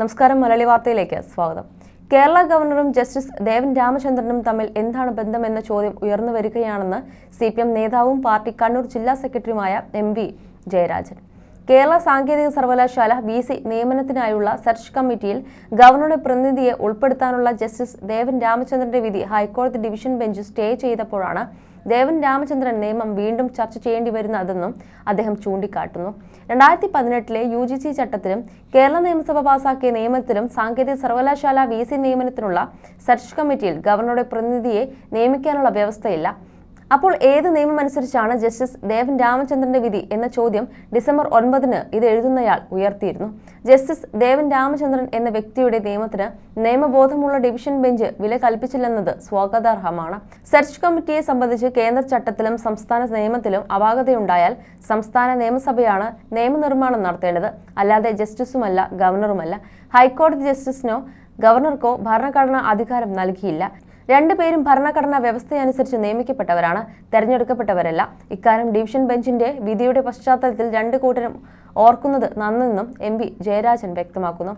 നമസ്കാരം മലയാളി വാർത്തയിലേക്ക് സ്വാഗതം. കേരള ഗവർണറും ജസ്റ്റിസ് ദേവൻ രാമചന്ദ്രനും തമ്മിൽ എന്താണ് ബന്ധമെന്ന ചോദ്യം ഉയർന്നു വരികയാണെന്ന് സി നേതാവും പാർട്ടി കണ്ണൂർ ജില്ലാ സെക്രട്ടറിയുമായ എം ജയരാജൻ. കേരള സാങ്കേതിക സർവകലാശാല ബി സി നിയമനത്തിനായുള്ള സെർച്ച് കമ്മിറ്റിയിൽ ഗവർണറുടെ പ്രതിനിധിയെ ഉൾപ്പെടുത്താനുള്ള ജസ്റ്റിസ് ദേവൻ രാമചന്ദ്രന്റെ വിധി ഹൈക്കോടതി ഡിവിഷൻ ബെഞ്ച് സ്റ്റേ ചെയ്തപ്പോഴാണ് ദേവൻ രാമചന്ദ്രൻ നിയമം വീണ്ടും ചർച്ച ചെയ്യേണ്ടി വരുന്നതെന്നും അദ്ദേഹം ചൂണ്ടിക്കാട്ടുന്നു. രണ്ടായിരത്തി പതിനെട്ടിലെ യു ജി സി ചട്ടത്തിലും കേരള നിയമസഭ പാസാക്കിയ നിയമത്തിലും സാങ്കേതിക സർവകലാശാല വി സി നിയമനത്തിനുള്ള സെർച്ച് കമ്മിറ്റിയിൽ ഗവർണറുടെ പ്രതിനിധിയെ നിയമിക്കാനുള്ള വ്യവസ്ഥയില്ല. അപ്പോൾ ഏത് നിയമം അനുസരിച്ചാണ് ജസ്റ്റിസ് ദേവൻ രാമചന്ദ്രന്റെ വിധി എന്ന ചോദ്യം ഡിസംബർ ഒൻപതിന് ഇത് എഴുതുന്നയാൾ ഉയർത്തിയിരുന്നു. ജസ്റ്റിസ് ദേവൻ രാമചന്ദ്രൻ എന്ന വ്യക്തിയുടെ നിയമത്തിന് നിയമബോധമുള്ള ഡിവിഷൻ ബെഞ്ച് വില കൽപ്പിച്ചില്ലെന്നത് സ്വാഗതാർഹമാണ്. സെർച്ച് കമ്മിറ്റിയെ സംബന്ധിച്ച് കേന്ദ്ര ചട്ടത്തിലും സംസ്ഥാന നിയമത്തിലും അപാകതയുണ്ടായാൽ സംസ്ഥാന നിയമസഭയാണ് നിയമനിർമ്മാണം നടത്തേണ്ടത്. അല്ലാതെ ജസ്റ്റിസുമല്ല ഗവർണറുമല്ല. ഹൈക്കോടതി ജസ്റ്റിസിനോ ഗവർണർക്കോ ഭരണഘടനാ അധികാരം നൽകിയില്ല. രണ്ടുപേരും ഭരണഘടനാ വ്യവസ്ഥയനുസരിച്ച് നിയമിക്കപ്പെട്ടവരാണ്. തെരഞ്ഞെടുക്കപ്പെട്ടവരല്ല. ഇക്കാര്യം ഡിവിഷൻ ബെഞ്ചിന്റെ വിധിയുടെ പശ്ചാത്തലത്തിൽ രണ്ടു കൂട്ടരും ഓർക്കുന്നത് നന്നെന്നും എം പി ജയരാജൻ വ്യക്തമാക്കുന്നു.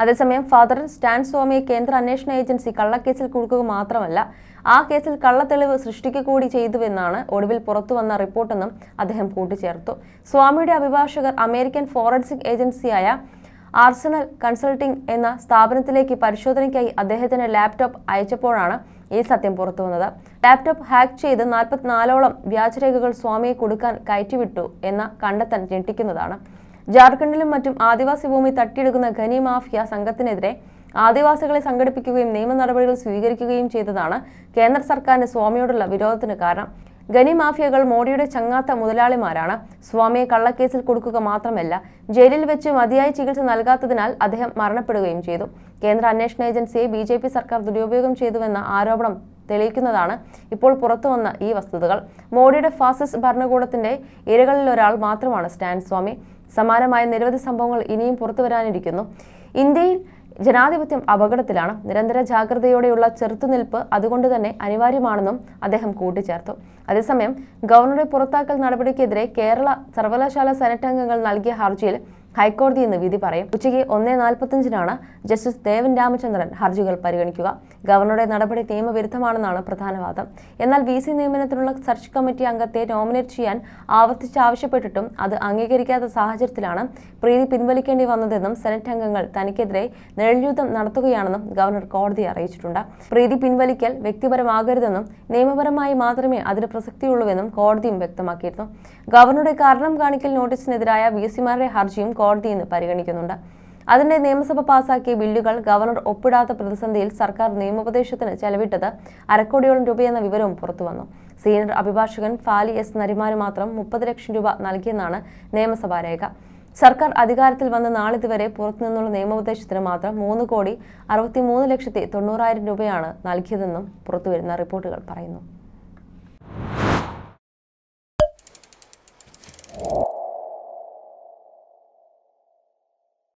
അതേസമയം ഫാദർ സ്റ്റാൻ സ്വാമിയെ കേന്ദ്ര അന്വേഷണ ഏജൻസി കള്ളക്കേസിൽ കുടുക്കുക മാത്രമല്ല ആ കേസിൽ കള്ളത്തെളിവ് സൃഷ്ടിക്കുക കൂടി ചെയ്തുവെന്നാണ് ഒടുവിൽ പുറത്തുവന്ന റിപ്പോർട്ടെന്നും അദ്ദേഹം കൂട്ടിച്ചേർത്തു. സ്വാമിയുടെ അഭിഭാഷകർ അമേരിക്കൻ ഫോറൻസിക് ഏജൻസിയായ ആർസണൽ കൺസൾട്ടിംഗ് എന്ന സ്ഥാപനത്തിലേക്ക് പരിശോധനയ്ക്കായി അദ്ദേഹത്തിന് ലാപ്ടോപ്പ് അയച്ചപ്പോഴാണ് ഈ സത്യം പുറത്തുവന്നത്. ലാപ്ടോപ്പ് ഹാക്ക് ചെയ്ത് നാൽപ്പത്തിനാലോളം വ്യാജരേഖകൾ സ്വാമിയെ കൊടുക്കാൻ കയറ്റിവിട്ടു എന്ന കണ്ടെത്തൽ ഞെട്ടിക്കുന്നതാണ്. ജാർഖണ്ഡിലും മറ്റും ആദിവാസി ഭൂമി തട്ടിയെടുക്കുന്ന ഖനി മാഫിയ സംഘത്തിനെതിരെ ആദിവാസികളെ സംഘടിപ്പിക്കുകയും നിയമ നടപടികൾ സ്വീകരിക്കുകയും ചെയ്തതാണ് കേന്ദ്ര സർക്കാരിന് സ്വാമിയോടുള്ള വിരോധത്തിന് കാരണം. ഖനി മാഫിയകൾ മോഡിയുടെ ചങ്ങാത്ത മുതലാളിമാരാണ്. സ്വാമിയെ കള്ളക്കേസിൽ കൊടുക്കുക മാത്രമല്ല ജയിലിൽ വെച്ച് മതിയായ ചികിത്സ നൽകാത്തതിനാൽ അദ്ദേഹം മരണപ്പെടുകയും ചെയ്തു. കേന്ദ്ര അന്വേഷണ ഏജൻസിയെ ബി സർക്കാർ ദുരുപയോഗം ചെയ്തുവെന്ന ആരോപണം തെളിയിക്കുന്നതാണ് ഇപ്പോൾ പുറത്തുവന്ന ഈ വസ്തുതകൾ. മോഡിയുടെ ഫാസിസ്റ്റ് ഭരണകൂടത്തിന്റെ ഇരകളിലൊരാൾ മാത്രമാണ് സ്റ്റാൻ സ്വാമി സമാനമായ നിരവധി സംഭവങ്ങൾ ഇനിയും പുറത്തുവരാനിരിക്കുന്നു. ഇന്ത്യയിൽ ജനാധിപത്യം അപകടത്തിലാണ് നിരന്തര ജാഗ്രതയോടെയുള്ള ചെറുത്തുനിൽപ്പ് അതുകൊണ്ട് തന്നെ അനിവാര്യമാണെന്നും അദ്ദേഹം കൂട്ടിച്ചേർത്തു. അതേസമയം ഗവർണറെ പുറത്താക്കൽ നടപടിക്കെതിരെ കേരള സർവകലാശാല സെനറ്റ് അംഗങ്ങൾ നൽകിയ ഹർജിയിൽ ഹൈക്കോടതി ഇന്ന് വിധി പറയും. ഉച്ചയ്ക്ക് ഒന്നേ നാൽപ്പത്തഞ്ചിനാണ് ജസ്റ്റിസ് ദേവൻ രാമചന്ദ്രൻ ഹർജികൾ പരിഗണിക്കുക. ഗവർണറുടെ നടപടി നിയമവിരുദ്ധമാണെന്നാണ് പ്രധാന വാദം. എന്നാൽ വി സി നിയമനത്തിനുള്ള സെർച്ച് കമ്മിറ്റി അംഗത്തെ നോമിനേറ്റ് ചെയ്യാൻ ആവർത്തിച്ച് ആവശ്യപ്പെട്ടിട്ടും അത് അംഗീകരിക്കാത്ത സാഹചര്യത്തിലാണ് പ്രീതി പിൻവലിക്കേണ്ടി വന്നതെന്നും സെനറ്റ് അംഗങ്ങൾ തനിക്കെതിരെ നിഴൽയുദ്ധം നടത്തുകയാണെന്നും ഗവർണർ കോടതിയെ അറിയിച്ചിട്ടുണ്ട്. പ്രീതി പിൻവലിക്കൽ വ്യക്തിപരമാകരുതെന്നും നിയമപരമായി മാത്രമേ അതിന് പ്രസക്തിയുള്ളൂവെന്നും കോടതിയും വ്യക്തമാക്കിയിരുന്നു. ഗവർണറുടെ കാരണം കാണിക്കൽ നോട്ടീസിനെതിരായ വി സിമാരുടെ ഹർജിയും കോടതി ഇന്ന് പരിഗണിക്കുന്നുണ്ട്. അതിന്റെ നിയമസഭ പാസാക്കിയ ബില്ലുകൾ ഗവർണർ ഒപ്പിടാത്ത പ്രതിസന്ധിയിൽ സർക്കാർ നിയമോപദേശത്തിന് ചെലവിട്ടത് അരക്കോടിയോളം രൂപയെന്ന വിവരവും പുറത്തുവന്നു. സീനിയർ അഭിഭാഷകൻ ഫാലി എസ്. നരിമാന് മാത്രം മുപ്പത് ലക്ഷം രൂപ നൽകിയെന്നാണ് നിയമസഭാ രേഖ. സർക്കാർ അധികാരത്തിൽ വന്ന നാളിതുവരെ പുറത്തുനിന്നുള്ള നിയമോപദേശത്തിന് മാത്രം മൂന്ന് കോടി അറുപത്തിമൂന്ന് ലക്ഷത്തി തൊണ്ണൂറായിരം രൂപയാണ് നൽകിയതെന്നും പുറത്തുവരുന്ന റിപ്പോർട്ടുകൾ പറയുന്നു.